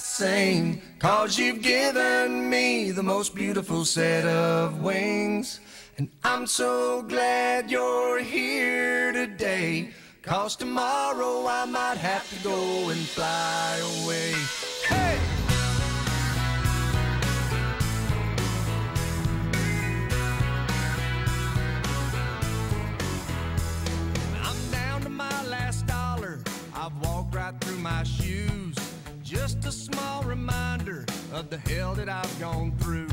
Sing, cause you've given me the most beautiful set of wings. And I'm so glad you're here today, cause tomorrow I might have to go and fly away. The hell that I've gone through.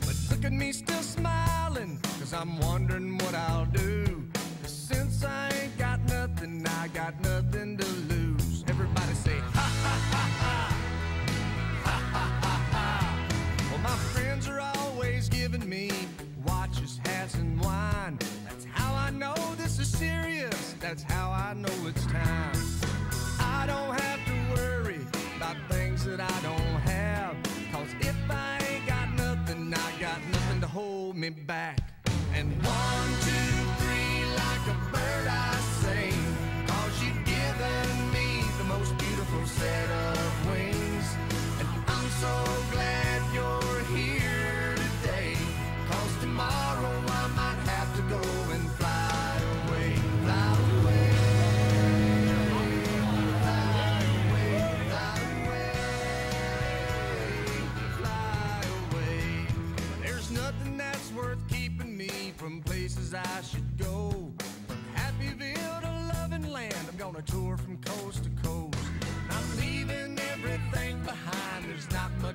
But look at me still smiling, cause I'm wondering what I'll do. since I ain't got nothing, I got nothing to lose. Everybody say, ha ha ha ha. Ha ha ha ha. Well, my friends are always giving me watches, hats, and wine. That's how I know this is serious. That's how I know it's me back. And one,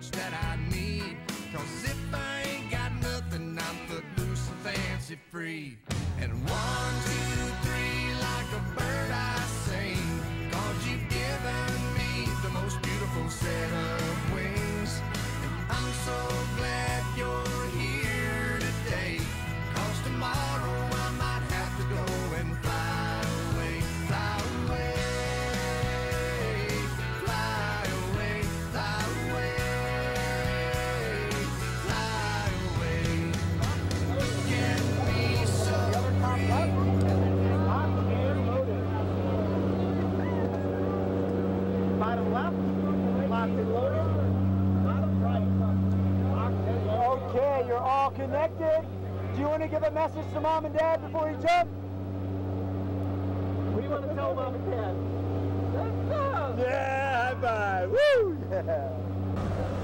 much that I need. Cause if I ain't got nothing, I'm footloose and fancy free. And one, two, three, like a bird I all connected. Do you want to give a message to mom and dad before you jump? What do you want to tell mom and dad? Yeah, high five. Woo! Yeah.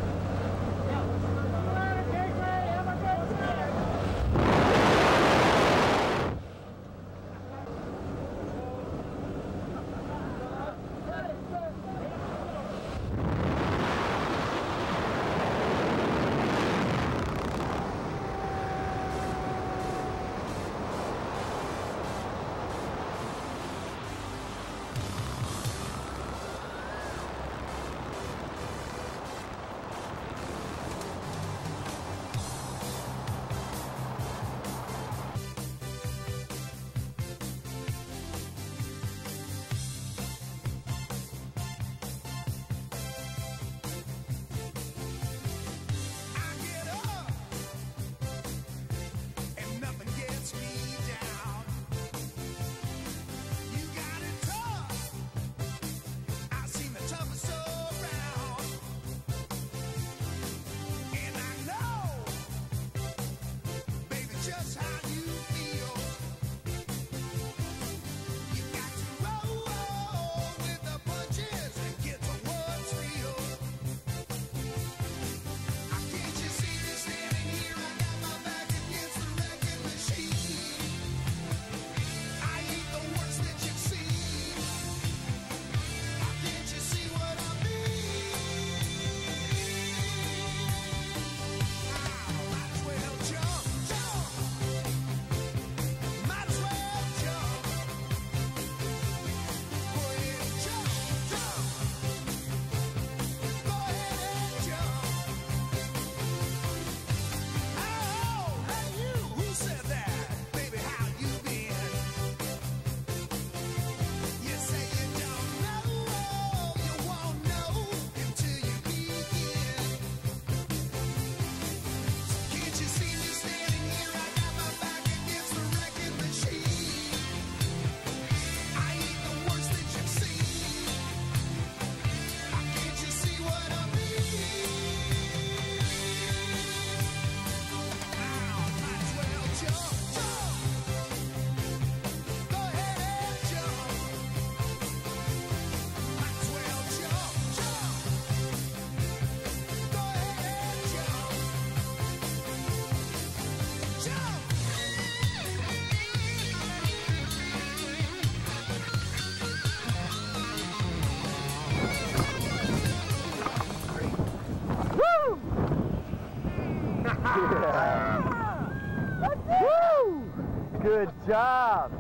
Job.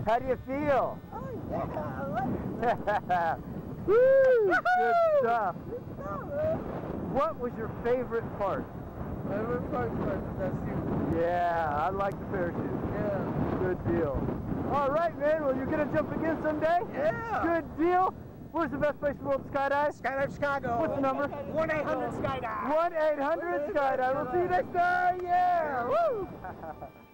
How do you feel? Oh, yeah, I like it. Woo! Good stuff. Good stuff, man. What was your favorite part? Favorite part was that's you. Yeah, I like the parachute. Yeah. Good deal. All right, man. Well, you're gonna jump again someday? Yeah. Good deal. Where's the best place in the world to skydive? Skydive Chicago. What's the number? 1-800 Skydive. 1 800 Skydive. We'll see you next time. Yeah. Woo!